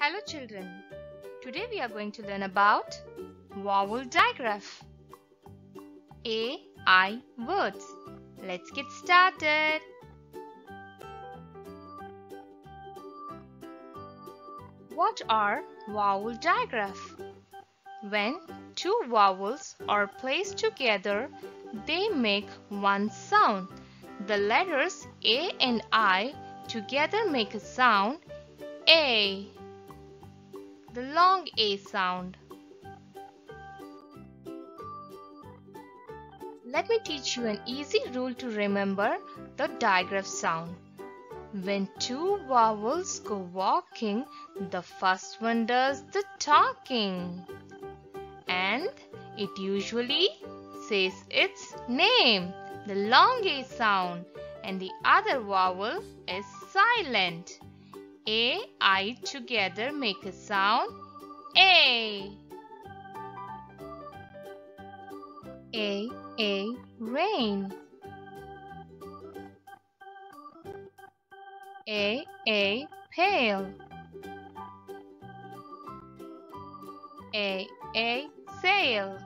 Hello children. Today we are going to learn about vowel digraph. A I words. Let's get started. What are vowel digraph? When two vowels are placed together, they make one sound. The letters A and I together make a sound A. The long A sound. Let me teach you an easy rule to remember the digraph sound. When two vowels go walking, the first one does the talking. And it usually says its name, the long A sound, and the other vowel is silent. A, I together make a sound A. A, A, rain. A, A, pail. A, A, sail.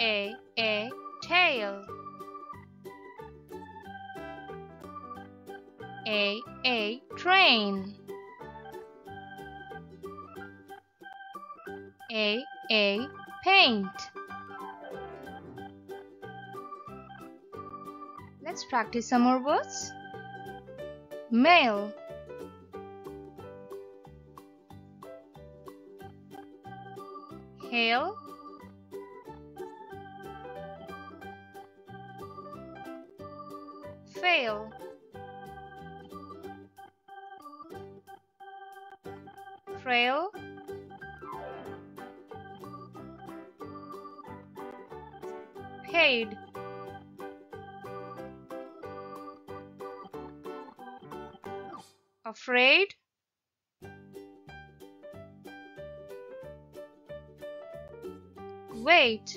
A, A, tail. A, A, train. A, A, paint. Let's practice some more words. Mail. Hail. Fail. Frail. Paid. Afraid. Wait.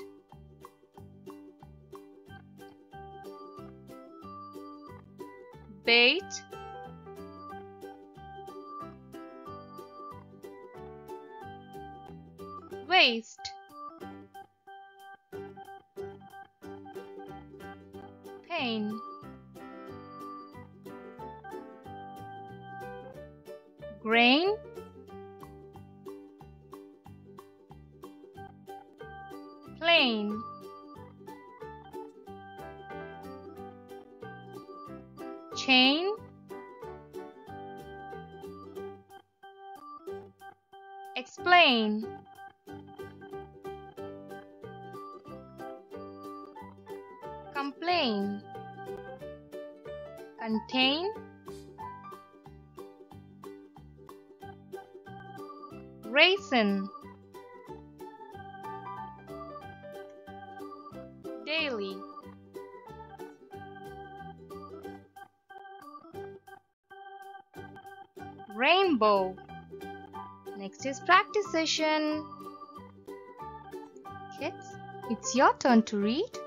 Bait. Waist. Pain. Grain. Plain. Chain. Explain. Complain. Contain. Raisin. Daily. Rainbow. Next is practice session. Kids, it's your turn to read.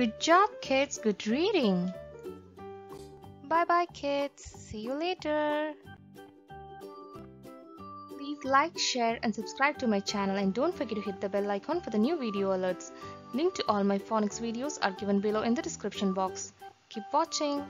Good job, kids. Good reading. Bye bye, kids. See you later. Please like, share, and subscribe to my channel. And don't forget to hit the bell icon for the new video alerts. Link to all my phonics videos are given below in the description box. Keep watching.